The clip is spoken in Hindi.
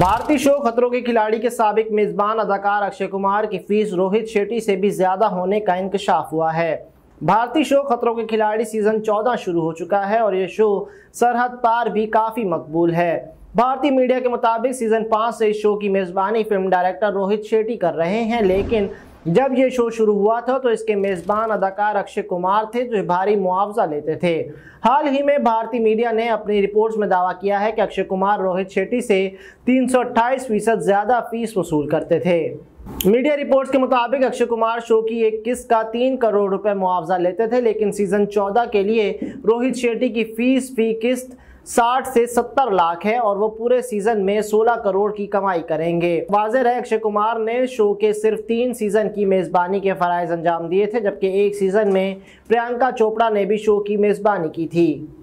भारतीय शो खतरों के खिलाड़ी के सबक मेजबान अदाकार अक्षय कुमार की फ़ीस रोहित शेट्टी से भी ज़्यादा होने का इंकशाफ हुआ है। भारतीय शो खतरों के खिलाड़ी सीज़न 14 शुरू हो चुका है और ये शो सरहद पार भी काफ़ी मकबूल है। भारतीय मीडिया के मुताबिक सीज़न पाँच से इस शो की मेजबानी फ़िल्म डायरेक्टर रोहित शेट्टी कर रहे हैं, लेकिन जब ये शो शुरू हुआ था तो इसके मेजबान अदाकार अक्षय कुमार थे, जो भारी मुआवजा लेते थे। हाल ही में भारतीय मीडिया ने अपनी रिपोर्ट्स में दावा किया है कि अक्षय कुमार, रोहित शेट्टी से तीन फ़ीसद ज़्यादा फ़ीस वसूल करते थे। मीडिया रिपोर्ट्स के मुताबिक अक्षय कुमार शो की एक किस्त का तीन करोड़ रुपए मुआवजा लेते थे, लेकिन सीज़न 14 के लिए रोहित शेट्टी की फ़ीस फ़ी किस्त 60 से 70 लाख है और वो पूरे सीज़न में 16 करोड़ की कमाई करेंगे। वाजह है अक्षय कुमार ने शो के सिर्फ़ तीन सीज़न की मेजबानी के फरज अंजाम दिए थे, जबकि एक सीज़न में प्रियंका चोपड़ा ने भी शो की मेजबानी की थी।